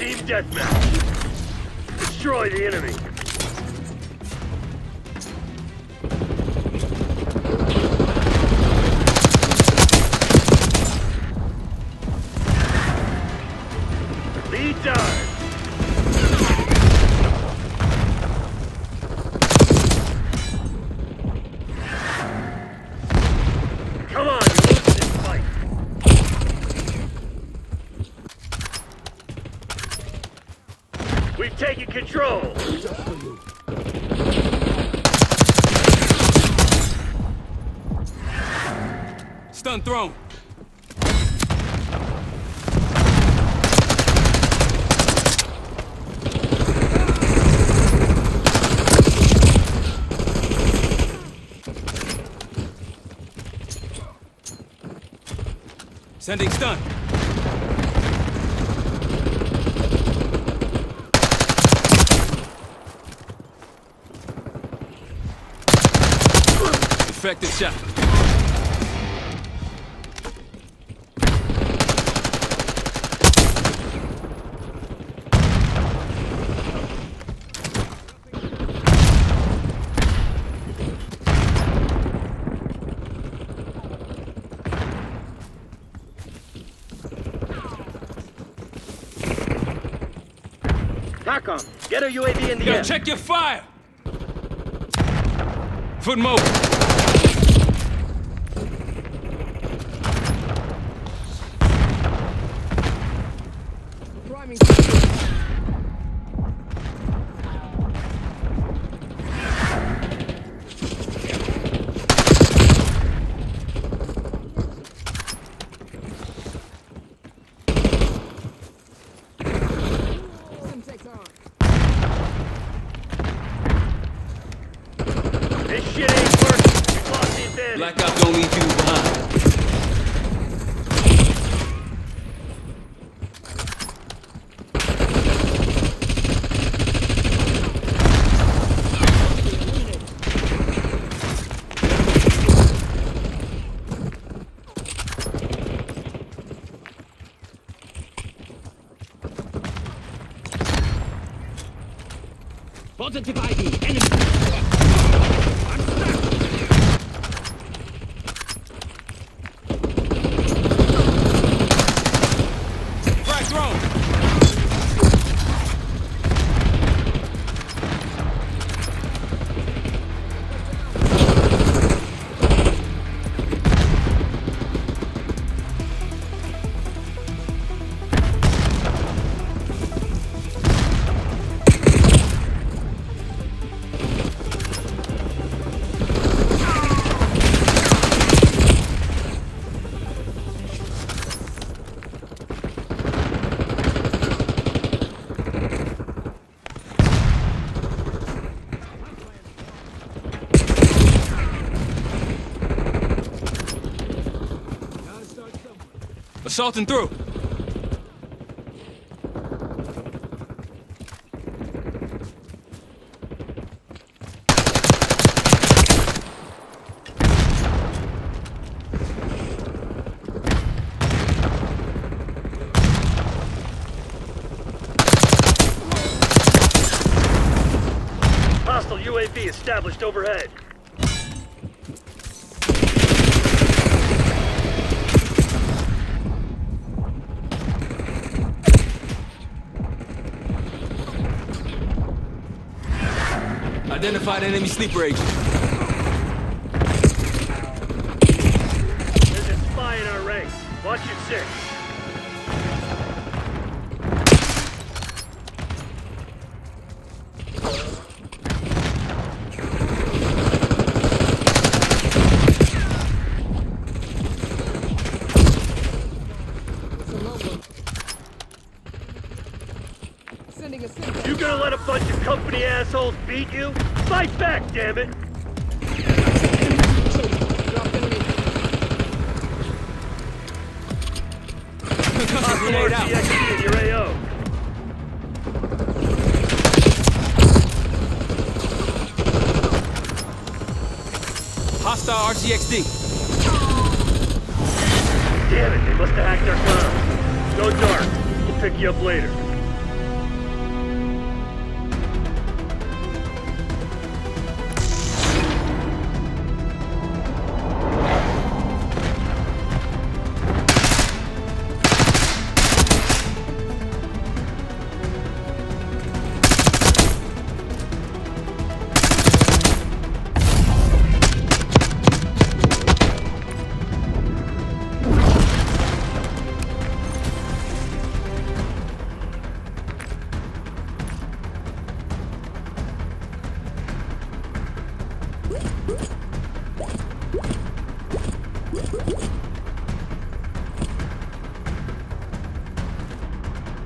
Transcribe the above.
Team deathmatch. Destroy the enemy. Lead dive. We've control. Stun thrown. Sending stun. Effective shot. Get a UAV in the Yo, air. check your fire! Foot mobile. The advantage. Black Ops don't leave you behind. Positive ID. Enemy. Assaulting through. Hostile UAV established overhead. Identified enemy sleeper agent. There's a spy in our ranks. Watch your six. Sending a signal. You gonna let a bunch of company assholes beat you? Fight back, damn it! Hostile Grenade out. In your AO. Hostile RCXD. Damn it, they must have hacked our comms. Go dark. We'll pick you up later.